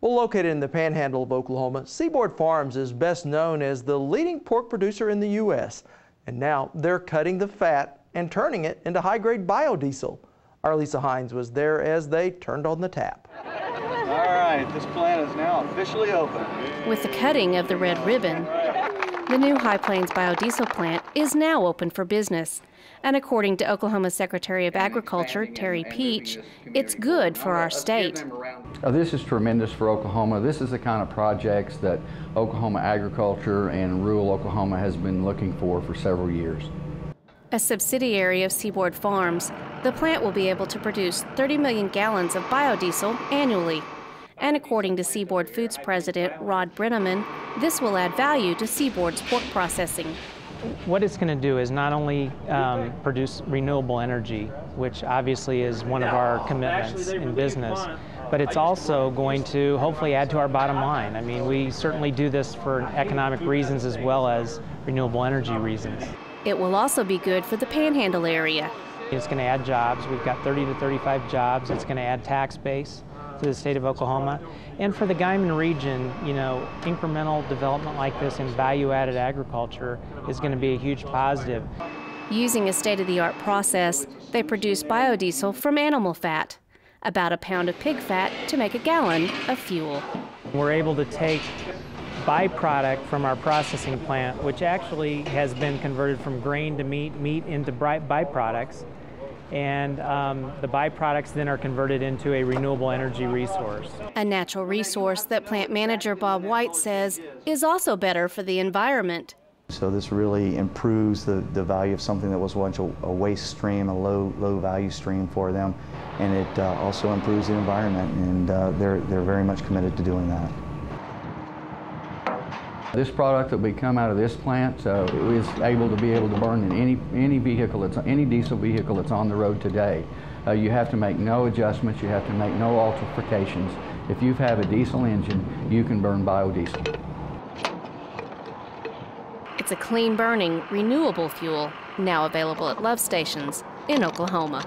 Well, located in the panhandle of Oklahoma, Seaboard Farms is best known as the leading pork producer in the U.S. And now they're cutting the fat and turning it into high-grade biodiesel. Our Lisa Hines was there as they turned on the tap. All right, this plant is now officially open. With the cutting of the red ribbon, the new High Plains biodiesel plant is now open for business. And according to Oklahoma Secretary of Agriculture, Terry Peach, it's good for our state. Uh, this is tremendous for Oklahoma. This is the kind of projects that Oklahoma agriculture and rural Oklahoma has been looking for for several years. A subsidiary of Seaboard Farms, the plant will be able to produce 30 million gallons of biodiesel annually. And according to Seaboard Foods President Rod Brenneman, this will add value to Seaboard's pork processing. What it's going to do is not only um, produce renewable energy, which obviously is one of our commitments in business, but it's also going to hopefully add to our bottom line. I mean, we certainly do this for economic reasons as well as renewable energy reasons. It will also be good for the panhandle area. It's going to add jobs. We've got 30 to 35 jobs. It's going to add tax base to the state of Oklahoma. And for the Guymon region, you know, incremental development like this in value-added agriculture is going to be a huge positive. Using a state-of-the-art process, they produce biodiesel from animal fat, about a pound of pig fat to make a gallon of fuel. We're able to take byproduct from our processing plant, which actually has been converted from grain to meat, meat into byproducts, and um, the byproducts then are converted into a renewable energy resource. A natural resource that plant manager Bob White says is also better for the environment. So this really improves the, the value of something that was once a, a waste stream, a low, low value stream for them, and it uh, also improves the environment, and uh, they're, they're very much committed to doing that. This product that we come out of this plant uh, is able to be able to burn in any, any vehicle, that's, any diesel vehicle that's on the road today. Uh, you have to make no adjustments, you have to make no alterations. If you have a diesel engine, you can burn biodiesel. It's a clean burning, renewable fuel, now available at Love's stations in Oklahoma.